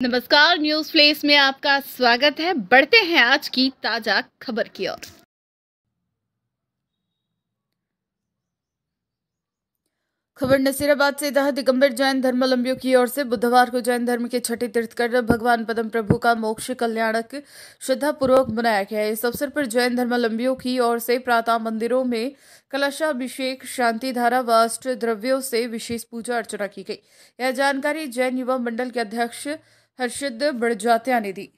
नमस्कार news place में आपका स्वागत है। बढ़ते हैं आज की ताज़ा खबर की ओर। खबर नसीराबाद से, जहाँ दिगंबर जैन धर्मावलंबियों की ओर से बुधवार को जैन धर्म के छठे तीर्थकर भगवान पदम प्रभु का मोक्ष कल्याणक श्रद्धा पूर्वक मनाया गया इस अवसर पर जैन धर्मावलंबियों की ओर से प्रातः मंदिरों में कलशाभिषेक शांति धारा व अष्ट द्रव्यों से विशेष पूजा अर्चना की गई। यह जानकारी जैन युवा मंडल के अध्यक्ष ਹਰਸ਼ਦ ਬੜਜਾਤਿਆ ਨੇ ਦੀ।